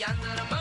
yanlarıma